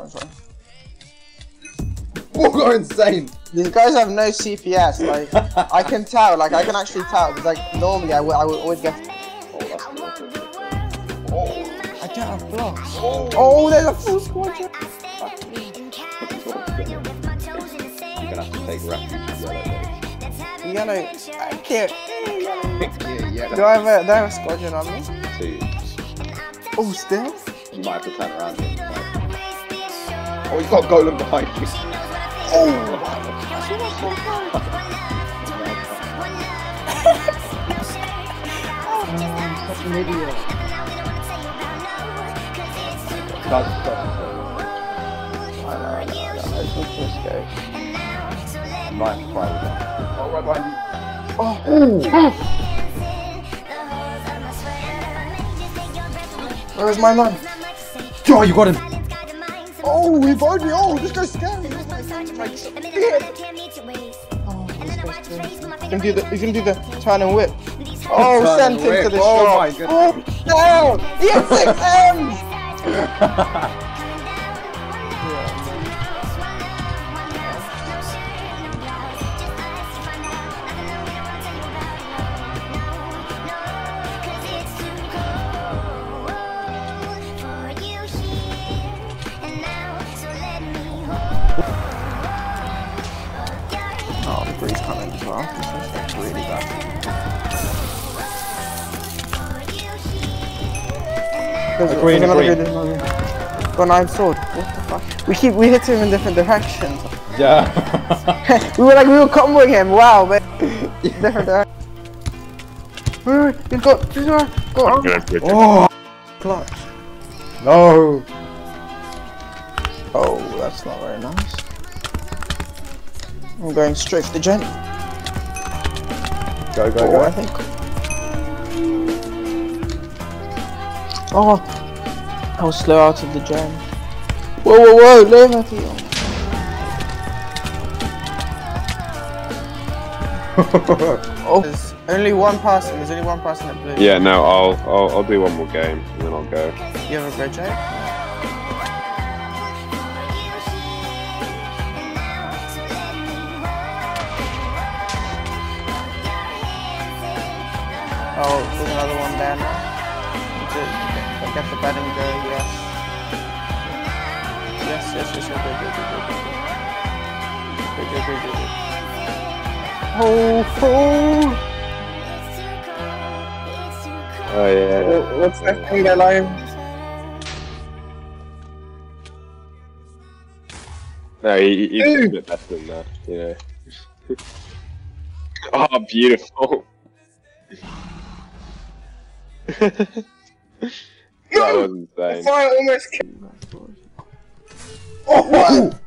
I'm sorry. Oh, you're insane! These guys have no CPS. Like I can tell. Like I can actually tell. 'cause, like normally I would I would always get. Oh, that's awesome. I don't have blocks. Oh, there's a full squad. You're gonna have to take refuge in yellow, Yellow. I can't. though. yeah, Do I have a, do I have a squadron on me? So you, Oh, still? you might have to turn around. Uh, Oh, he's got a golem behind you. An idiot. That's. I know, I know, I know. I just need to escape. You might have to fight with him. Oh, right behind you. Oh, where's my man? Oh, you got him! Oh, he barred me. Oh, this guy's scary. Like. Oh, this guy's scary. He's gonna do the. He's gonna do the turn and whip. Oh, Turn send and him to whip. the Oh shop. my goodness. Oh, no! He had six M's. There's a- Green, there's another green. good movie. Got nine sword. What the fuck? We keep we hit him in different directions. Yeah. We were like we were comboing him. Wow, but different directions. Wait, wait, He's got, he's got, got oh, clutch. no. Oh, that's not very nice. I'm going straight for the Jenny. Go, go, Oh, go. I think. Oh, I was slow out of the gen. Whoa, whoa, whoa, Liberty. Oh, there's only one person. There's only one person at blue. Yeah, no, I'll, I'll I'll do one more game and then I'll go. You have a bridge, eh? Oh, there's another one there now. I get the bed and go, yes. Yes, yes, yes, yes, good, good, good, good, good. Good, good, good, good, good. Oh, oh! Oh yeah. What- What's that thing that line? No, he, he- he's a bit better than that, you know. oh, beautiful. that was insane. I almost killed. Oh, what?